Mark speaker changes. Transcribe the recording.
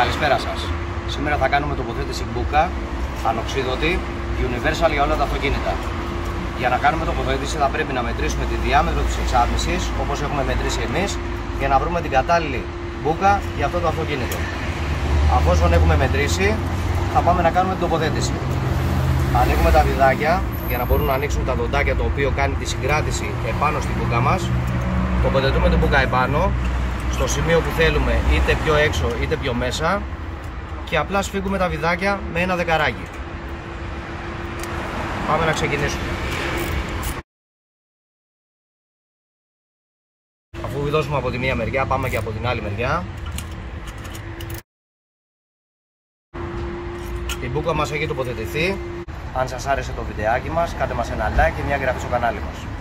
Speaker 1: Καλησπέρα σας. Σήμερα θα κάνουμε τοποθέτηση μπουκα ανοξίδωτη universal για όλα τα αυτοκίνητα. Για να κάνουμε τοποθέτηση θα πρέπει να μετρήσουμε τη διάμετρο της εξάρτησης όπως έχουμε μετρήσει εμείς για να βρούμε την κατάλληλη μπουκα για αυτό το αυτοκίνητο. Αφού έχουμε μετρήσει, θα πάμε να κάνουμε την τοποθέτηση. Ανοίγουμε τα διδάκια για να μπορούν να ανοίξουν τα δοντάκια το οποίο κάνει τη συγκράτηση επάνω στην μπουκα μας. Τοποθετούμε την μπουκα επάνω στο σημείο που θέλουμε είτε πιο έξω είτε πιο μέσα και απλά σφίγγουμε τα βιδάκια με ένα δεκαράκι. Πάμε να ξεκινήσουμε. Αφού βιδώσουμε από τη μία μεριά πάμε και από την άλλη μεριά. Η μπουκα μας έχει τοποθετηθεί. Αν σας άρεσε το βιντεάκι μας κάντε μας ένα like και μια εγγραφή στο κανάλι μας.